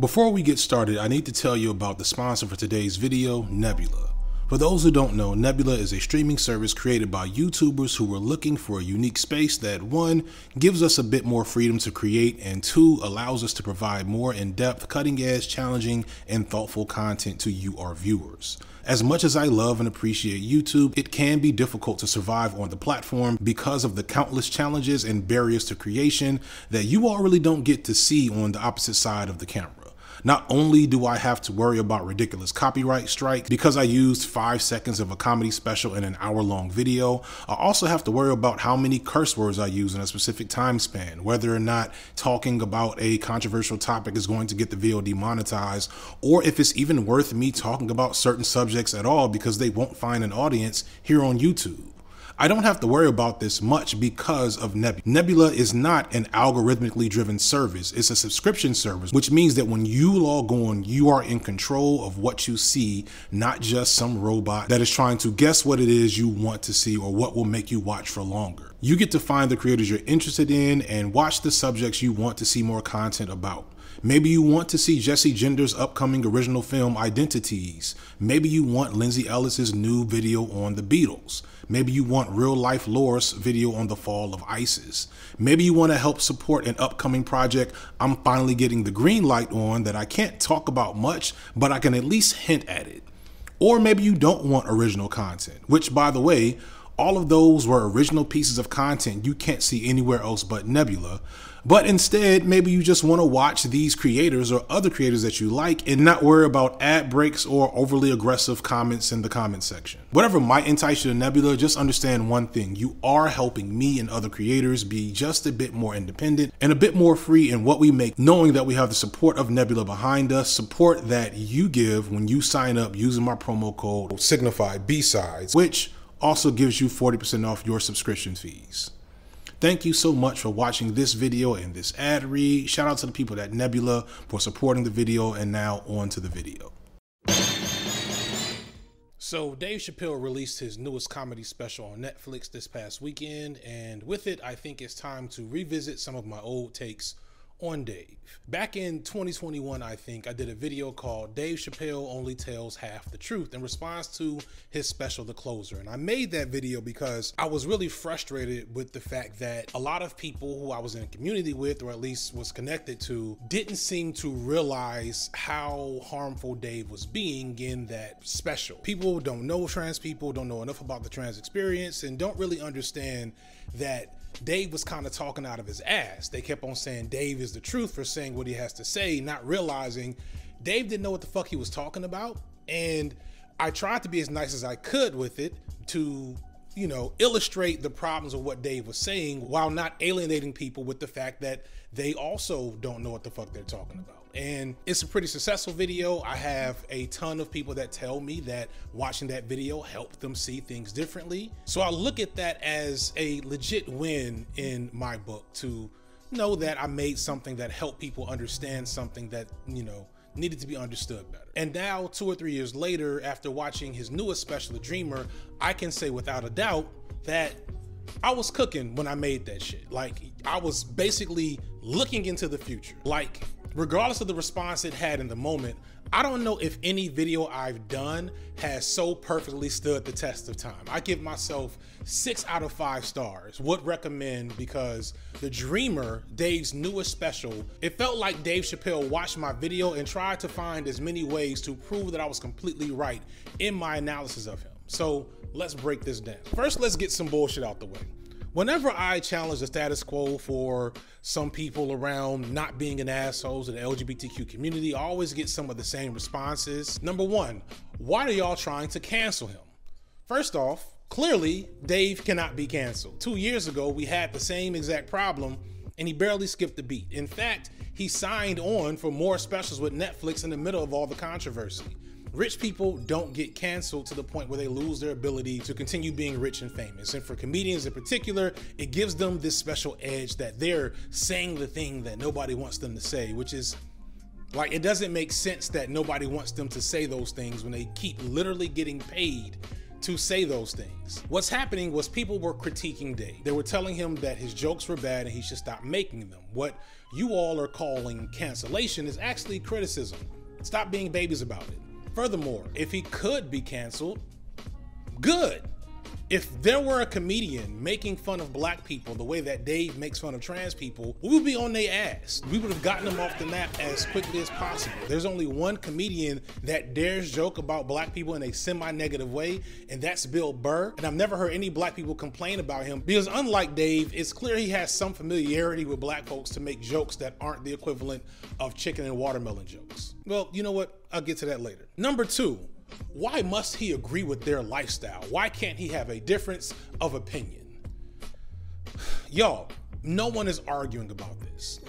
Before we get started, I need to tell you about the sponsor for today's video, Nebula. For those who don't know, Nebula is a streaming service created by YouTubers who were looking for a unique space that one, gives us a bit more freedom to create, and two, allows us to provide more in-depth, cutting-edge, challenging, and thoughtful content to you, our viewers. As much as I love and appreciate YouTube, it can be difficult to survive on the platform because of the countless challenges and barriers to creation that you all really don't get to see on the opposite side of the camera. Not only do I have to worry about ridiculous copyright strikes because I used five seconds of a comedy special in an hour long video, I also have to worry about how many curse words I use in a specific time span, whether or not talking about a controversial topic is going to get the video demonetized, or if it's even worth me talking about certain subjects at all because they won't find an audience here on YouTube. I don't have to worry about this much because of Nebula. Nebula is not an algorithmically driven service. It's a subscription service, which means that when you log on, you are in control of what you see, not just some robot that is trying to guess what it is you want to see or what will make you watch for longer. You get to find the creators you're interested in and watch the subjects you want to see more content about. Maybe you want to see Jessie Gender's upcoming original film Identities. Maybe you want Lindsay Ellis's new video on the Beatles. Maybe you want RealLifeLore's video on the fall of ISIS. Maybe you want to help support an upcoming project I'm finally getting the green light on that I can't talk about much, but I can at least hint at it. Or maybe you don't want original content, which by the way, all of those were original pieces of content you can't see anywhere else but Nebula. But instead, maybe you just want to watch these creators or other creators that you like and not worry about ad breaks or overly aggressive comments in the comment section. Whatever might entice you to Nebula, just understand one thing. You are helping me and other creators be just a bit more independent and a bit more free in what we make, knowing that we have the support of Nebula behind us, support that you give when you sign up using my promo code signified B-sides, which also gives you 40% off your subscription fees. Thank you so much for watching this video and this ad read. Shout out to the people at Nebula for supporting the video and now on to the video. So Dave Chappelle released his newest comedy special on Netflix this past weekend and with it I think it's time to revisit some of my old takes on Dave. Back in 2021, I think, I did a video called Dave Chappelle Only Tells Half the Truth in response to his special, The Closer. And I made that video because I was really frustrated with the fact that a lot of people who I was in a community with, or at least was connected to, didn't seem to realize how harmful Dave was being in that special. People don't know trans people, don't know enough about the trans experience, and don't really understand that Dave was kind of talking out of his ass. They kept on saying Dave is the truth for saying what he has to say, not realizing Dave didn't know what the fuck he was talking about. And I tried to be as nice as I could with it to, you know, illustrate the problems of what Dave was saying while not alienating people with the fact that they also don't know what the fuck they're talking about and it's a pretty successful video. I have a ton of people that tell me that watching that video helped them see things differently. So I look at that as a legit win in my book to know that I made something that helped people understand something that, you know, needed to be understood better. And now, two or three years later, after watching his newest special, The Dreamer, I can say without a doubt that I was cooking when I made that shit. Like, I was basically looking into the future. Like, regardless of the response it had in the moment, I don't know if any video I've done has so perfectly stood the test of time. I give myself six out of five stars. Would recommend because The Dreamer, Dave's newest special, it felt like Dave Chappelle watched my video and tried to find as many ways to prove that I was completely right in my analysis of him. So let's break this down. First, let's get some bullshit out the way whenever I challenge the status quo for some people around not being an asshole to the LGBTQ community, I always get some of the same responses. Number one, why are y'all trying to cancel him? First off, clearly Dave cannot be canceled. Two years ago, we had the same exact problem and he barely skipped a beat. In fact, he signed on for more specials with Netflix in the middle of all the controversy. Rich people don't get canceled to the point where they lose their ability to continue being rich and famous. And for comedians in particular, it gives them this special edge that they're saying the thing that nobody wants them to say, which is like it doesn't make sense that nobody wants them to say those things when they keep literally getting paid to say those things. What's happening was people were critiquing Dave. They were telling him that his jokes were bad and he should stop making them. What you all are calling cancellation is actually criticism. Stop being babies about it. Furthermore, if he could be canceled, good if there were a comedian making fun of black people the way that Dave makes fun of trans people, we would be on their ass. We would have gotten them off the map as quickly as possible. There's only one comedian that dares joke about black people in a semi-negative way, and that's Bill Burr. And I've never heard any black people complain about him because unlike Dave, it's clear he has some familiarity with black folks to make jokes that aren't the equivalent of chicken and watermelon jokes. Well, you know what? I'll get to that later. Number two, why must he agree with their lifestyle? Why can't he have a difference of opinion? Y'all, no one is arguing about this.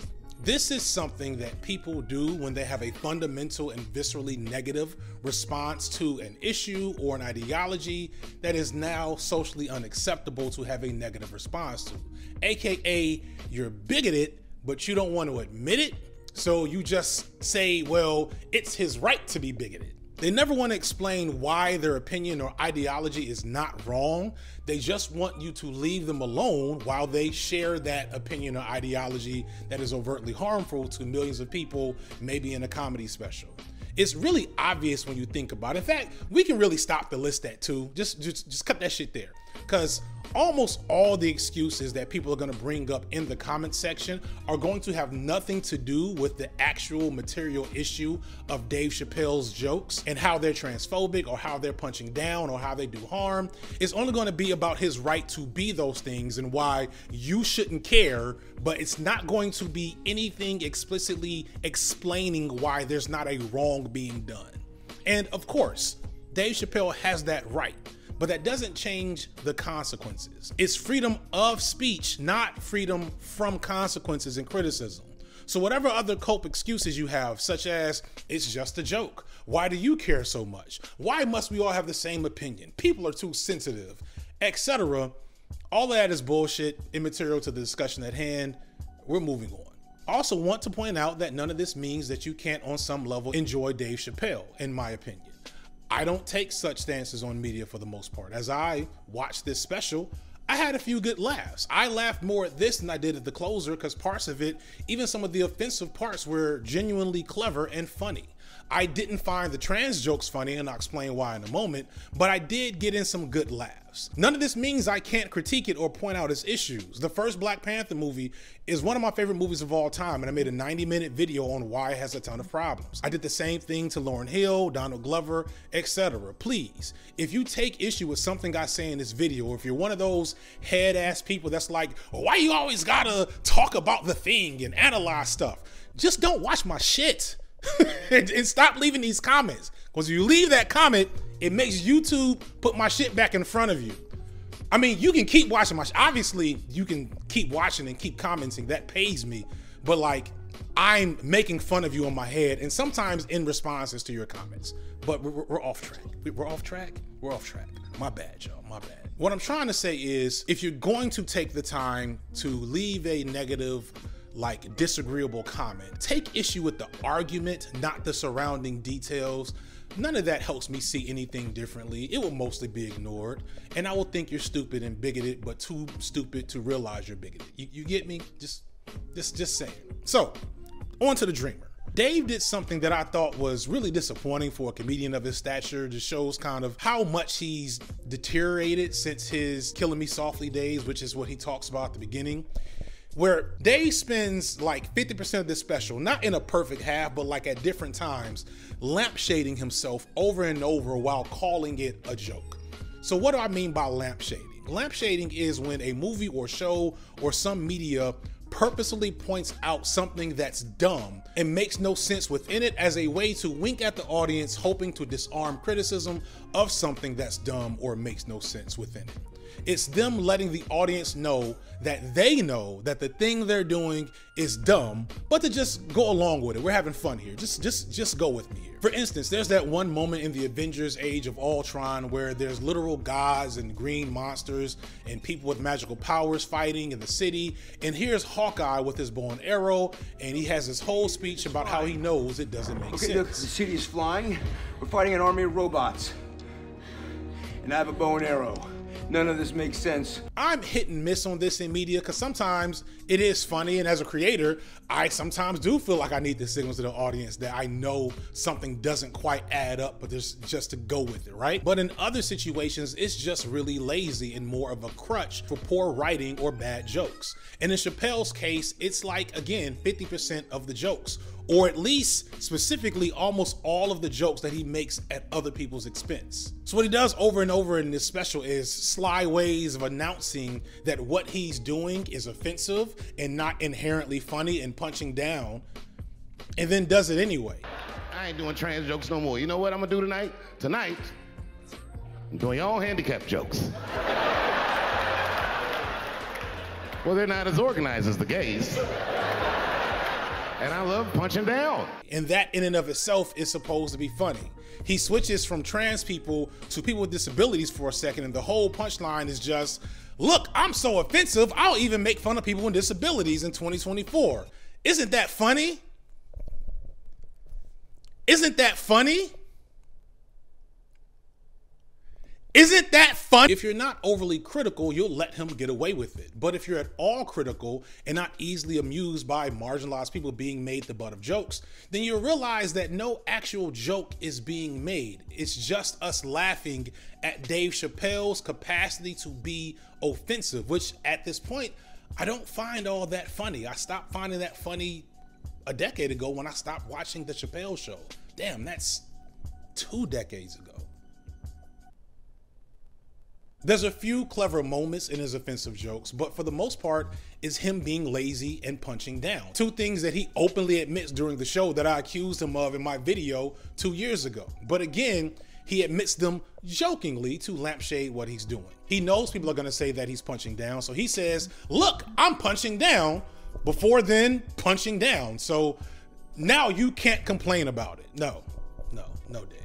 This is something that people do when they have a fundamental and viscerally negative response to an issue or an ideology that is now socially unacceptable to have a negative response to. AKA, you're bigoted, but you don't want to admit it. So you just say, well, it's his right to be bigoted. They never want to explain why their opinion or ideology is not wrong. They just want you to leave them alone while they share that opinion or ideology that is overtly harmful to millions of people, maybe in a comedy special. It's really obvious when you think about it. In fact, we can really stop the list that too. Just just just cut that shit there. Cuz almost all the excuses that people are going to bring up in the comment section are going to have nothing to do with the actual material issue of Dave Chappelle's jokes and how they're transphobic or how they're punching down or how they do harm. It's only going to be about his right to be those things and why you shouldn't care, but it's not going to be anything explicitly explaining why there's not a wrong being done. And of course, Dave Chappelle has that right but that doesn't change the consequences. It's freedom of speech, not freedom from consequences and criticism. So, whatever other cope excuses you have, such as it's just a joke, why do you care so much? Why must we all have the same opinion? People are too sensitive, etc. All of that is bullshit, immaterial to the discussion at hand. We're moving on. Also, want to point out that none of this means that you can't, on some level, enjoy Dave Chappelle, in my opinion. I don't take such stances on media for the most part. As I watched this special, I had a few good laughs. I laughed more at this than I did at the closer because parts of it, even some of the offensive parts, were genuinely clever and funny. I didn't find the trans jokes funny, and I'll explain why in a moment, but I did get in some good laughs. None of this means I can't critique it or point out its issues. The first Black Panther movie is one of my favorite movies of all time, and I made a 90 minute video on why it has a ton of problems. I did the same thing to Lauryn Hill, Donald Glover, etc. Please, if you take issue with something I say in this video, or if you're one of those head ass people that's like, why you always gotta talk about the thing and analyze stuff, just don't watch my shit. and, and, stop leaving these comments. Because if you leave that comment, it makes YouTube put my shit back in front of you. I mean, you can keep watching my Obviously, you can keep watching and keep commenting. That pays me. But like, I'm making fun of you on my head and sometimes in responses to your comments. But we're, we're off track. We're off track. We're off track. My bad, y'all. My bad. What I'm trying to say is if you're going to take the time to leave a negative like disagreeable comment. Take issue with the argument, not the surrounding details. None of that helps me see anything differently. It will mostly be ignored, and I will think you're stupid and bigoted, but too stupid to realize you're bigoted. You, you get me? Just, just, just saying. So, on to the Dreamer. Dave did something that I thought was really disappointing for a comedian of his stature. Just shows kind of how much he's deteriorated since his Killing Me Softly days, which is what he talks about at the beginning where Dave spends like 50% of this special, not in a perfect half, but like at different times, lampshading himself over and over while calling it a joke. So, what do I mean by lampshading? Lampshading is when a movie or show or some media purposely points out something that's dumb and makes no sense within it as a way to wink at the audience, hoping to disarm criticism of something that's dumb or makes no sense within it. It's them letting the audience know that they know that the thing they're doing is dumb, but to just go along with it. We're having fun here. Just just just go with me here. For instance, there's that one moment in the Avengers Age of Ultron where there's literal gods and green monsters and people with magical powers fighting in the city. And here's Hawkeye with his bow and arrow, and he has this whole speech about how he knows it doesn't make okay, sense. Look, the city is flying. We're fighting an army of robots. and I have a bow and arrow. None of this makes sense. I'm hit and miss on this in media because sometimes it is funny, and as a creator, I sometimes do feel like I need to signal to the audience that I know something doesn't quite add up, but there's just to go with it, right? But in other situations, it's just really lazy and more of a crutch for poor writing or bad jokes. And in Chappelle's case, it's like, again, 50% of the jokes or at least specifically almost all of the jokes that he makes at other people's expense. So what he does over and over in this special is sly ways of announcing that what he's doing is offensive and not inherently funny and punching down, and then does it anyway. I ain't doing trans jokes no more. You know what I'm gonna do tonight? Tonight, I'm doing your own handicap jokes. well, they're not as organized as the gays and I love punching down. And that in and of itself is supposed to be funny. He switches from trans people to people with disabilities for a second, and the whole punchline is just, look, I'm so offensive, I'll even make fun of people with disabilities in 2024. Isn't that funny? Isn't that funny? Isn't that fun? If you're not overly critical, you'll let him get away with it. But if you're at all critical and not easily amused by marginalized people being made the butt of jokes, then you'll realize that no actual joke is being made. It's just us laughing at Dave Chappelle's capacity to be offensive, which at this point, I don't find all that funny. I stopped finding that funny a decade ago when I stopped watching The Chappelle Show. Damn, that's two decades ago. There's a few clever moments in his offensive jokes, but for the most part, is him being lazy and punching down. Two things that he openly admits during the show that I accused him of in my video two years ago. But again, he admits them jokingly to lampshade what he's doing. He knows people are gonna say that he's punching down, so he says, Look, I'm punching down, before then punching down. So now you can't complain about it. No, no, no, Dave.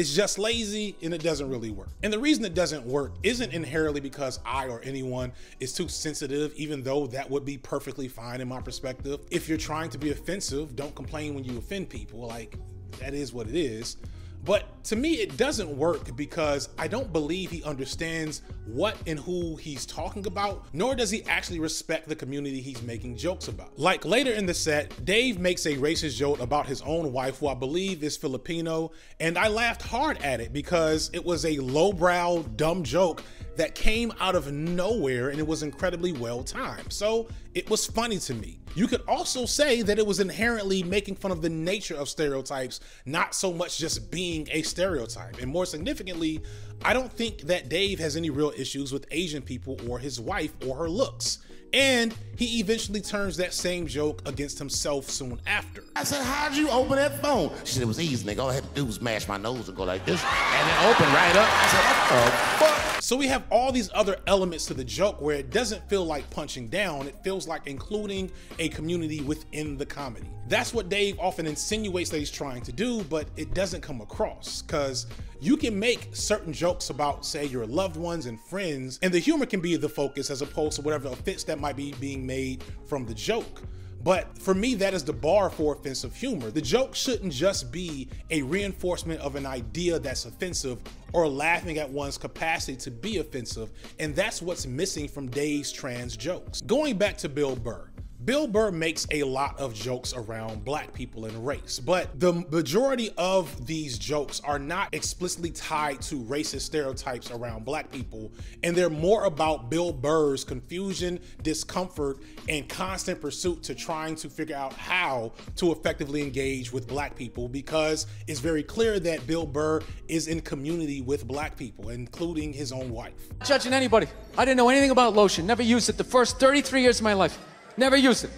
It's just lazy and it doesn't really work. And the reason it doesn't work isn't inherently because I or anyone is too sensitive, even though that would be perfectly fine in my perspective. If you're trying to be offensive, don't complain when you offend people. Like, that is what it is. But to me, it doesn't work because I don't believe he understands what and who he's talking about, nor does he actually respect the community he's making jokes about. Like later in the set, Dave makes a racist joke about his own wife, who I believe is Filipino, and I laughed hard at it because it was a lowbrow, dumb joke that came out of nowhere and it was incredibly well timed. So it was funny to me. You could also say that it was inherently making fun of the nature of stereotypes, not so much just being a stereotype. And more significantly, I don't think that Dave has any real issues with Asian people or his wife or her looks. And he eventually turns that same joke against himself soon after. I said, How'd you open that phone? She said, It was easy, nigga. All I had to do was mash my nose and go like this. And it opened right up. I said, What the fuck? So we have all these other elements to the joke where it doesn't feel like punching down, it feels like including a community within the comedy. That's what Dave often insinuates that he's trying to do, but it doesn't come across because you can make certain jokes about, say, your loved ones and friends, and the humor can be the focus as opposed to whatever offense that might be being made from the joke. But for me, that is the bar for offensive humor. The joke shouldn't just be a reinforcement of an idea that's offensive or laughing at one's capacity to be offensive, and that's what's missing from Dave's trans jokes. Going back to Bill Burr, Bill Burr makes a lot of jokes around black people and race, but the majority of these jokes are not explicitly tied to racist stereotypes around black people, and they're more about Bill Burr's confusion, discomfort, and constant pursuit to trying to figure out how to effectively engage with black people because it's very clear that Bill Burr is in community with black people, including his own wife. Judging anybody. I didn't know anything about lotion, never used it the first 33 years of my life. Never used it.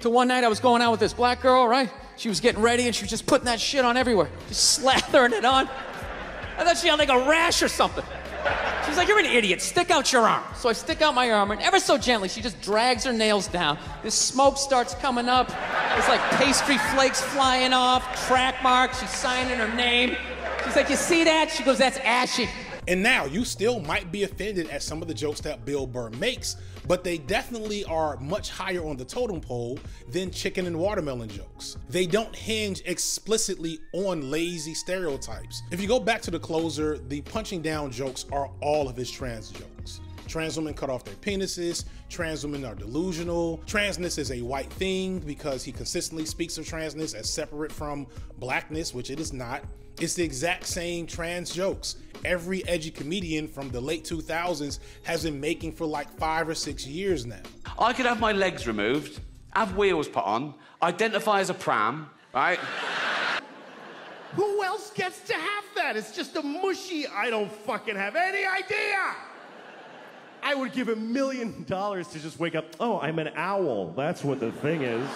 Till one night I was going out with this black girl, right? She was getting ready and she was just putting that shit on everywhere, just slathering it on. I thought she had like a rash or something. She's like, You're an idiot. Stick out your arm. So I stick out my arm, and ever so gently, she just drags her nails down. This smoke starts coming up. It's like pastry flakes flying off, track marks. She's signing her name. She's like, You see that? She goes, That's ashy. And now you still might be offended at some of the jokes that Bill Burr makes, but they definitely are much higher on the totem pole than chicken and watermelon jokes. They don't hinge explicitly on lazy stereotypes. If you go back to the closer, the punching down jokes are all of his trans jokes. Trans women cut off their penises. Trans women are delusional. Transness is a white thing because he consistently speaks of transness as separate from blackness, which it is not. It's the exact same trans jokes. Every edgy comedian from the late 2000s has been making for like five or six years now. I could have my legs removed, have wheels put on, identify as a pram, right? Who else gets to have that? It's just a mushy, I don't fucking have any idea. I would give a million dollars to just wake up, oh, I'm an owl. That's what the thing is.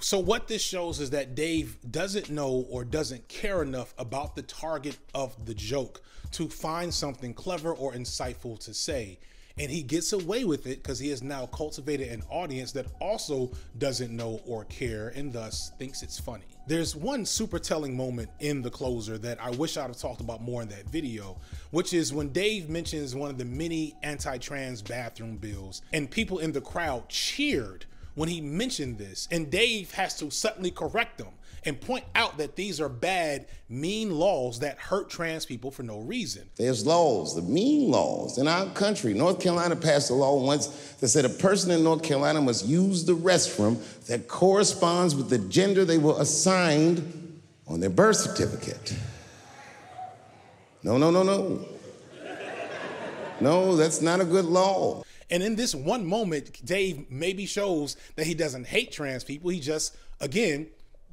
So what this shows is that Dave doesn't know or doesn't care enough about the target of the joke to find something clever or insightful to say. And he gets away with it because he has now cultivated an audience that also doesn't know or care and thus thinks it's funny. There's one super telling moment in the closer that I wish I'd have talked about more in that video, which is when Dave mentions one of the many anti trans bathroom bills, and people in the crowd cheered when he mentioned this, and Dave has to suddenly correct them and point out that these are bad, mean laws that hurt trans people for no reason. There's laws, the mean laws in our country. North Carolina passed a law once that said a person in North Carolina must use the restroom that corresponds with the gender they were assigned on their birth certificate. No, no, no, no. No, that's not a good law. And in this one moment, Dave maybe shows that he doesn't hate trans people. He just, again,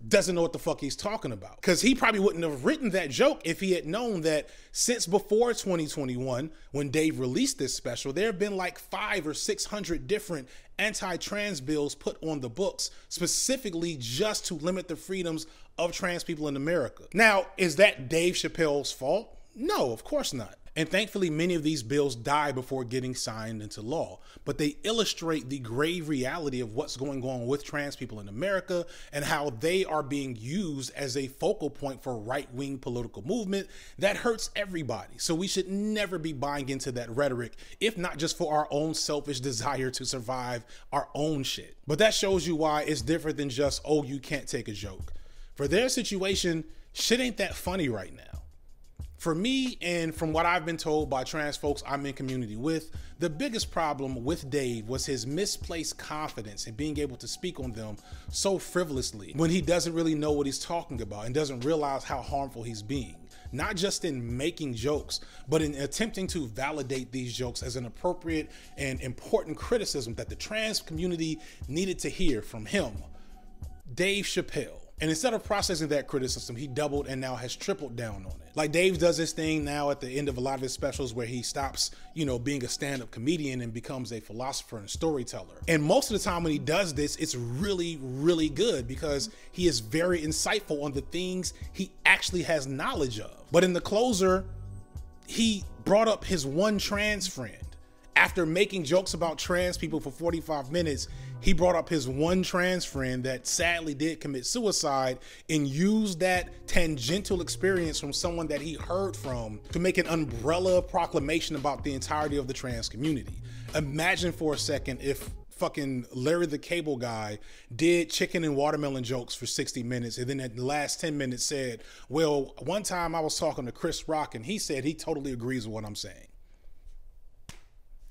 doesn't know what the fuck he's talking about. Because he probably wouldn't have written that joke if he had known that since before 2021, when Dave released this special, there have been like five or 600 different anti trans bills put on the books specifically just to limit the freedoms of trans people in America. Now, is that Dave Chappelle's fault? No, of course not. And thankfully, many of these bills die before getting signed into law. But they illustrate the grave reality of what's going on with trans people in America and how they are being used as a focal point for right wing political movement that hurts everybody. So we should never be buying into that rhetoric, if not just for our own selfish desire to survive our own shit. But that shows you why it's different than just, oh, you can't take a joke. For their situation, shit ain't that funny right now. For me, and from what I've been told by trans folks I'm in community with, the biggest problem with Dave was his misplaced confidence in being able to speak on them so frivolously when he doesn't really know what he's talking about and doesn't realize how harmful he's being. Not just in making jokes, but in attempting to validate these jokes as an appropriate and important criticism that the trans community needed to hear from him, Dave Chappelle. And instead of processing that criticism, he doubled and now has tripled down on it. Like Dave does this thing now at the end of a lot of his specials where he stops, you know, being a stand up comedian and becomes a philosopher and storyteller. And most of the time when he does this, it's really, really good because he is very insightful on the things he actually has knowledge of. But in the closer, he brought up his one trans friend. After making jokes about trans people for 45 minutes, he brought up his one trans friend that sadly did commit suicide and used that tangential experience from someone that he heard from to make an umbrella proclamation about the entirety of the trans community. Imagine for a second if fucking Larry the Cable Guy did chicken and watermelon jokes for 60 minutes and then at the last 10 minutes said, Well, one time I was talking to Chris Rock and he said he totally agrees with what I'm saying.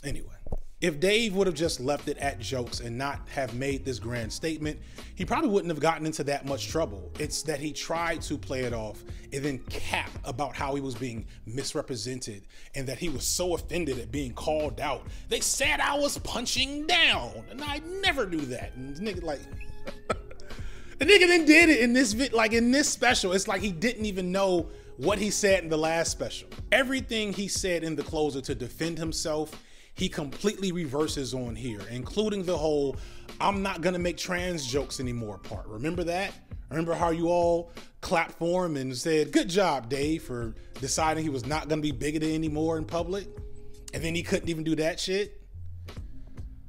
Anyway. If Dave would have just left it at jokes and not have made this grand statement, he probably wouldn't have gotten into that much trouble. It's that he tried to play it off and then cap about how he was being misrepresented and that he was so offended at being called out. They said I was punching down, and I never do that. And nigga like the nigga then did it in this vid, like in this special. It's like he didn't even know what he said in the last special. Everything he said in the closer to defend himself he completely reverses on here, including the whole I'm not gonna make trans jokes anymore part. Remember that? Remember how you all clapped for him and said, Good job, Dave, for deciding he was not gonna be bigoted anymore in public? And then he couldn't even do that shit?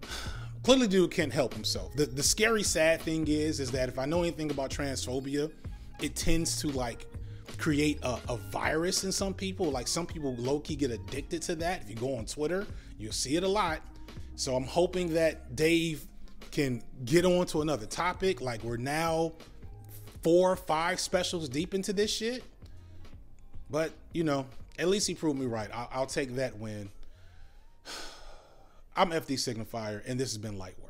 Clearly, dude can't help himself. The, the scary, sad thing is, is that if I know anything about transphobia, it tends to like create a, a virus in some people. Like some people low key get addicted to that. If you go on Twitter, you'll see it a lot. So I'm hoping that Dave can get on to another topic. Like we're now four or five specials deep into this shit. But, you know, at least he proved me right. I'll, I'll take that win. I'm FD Signifier, and this has been Light Work.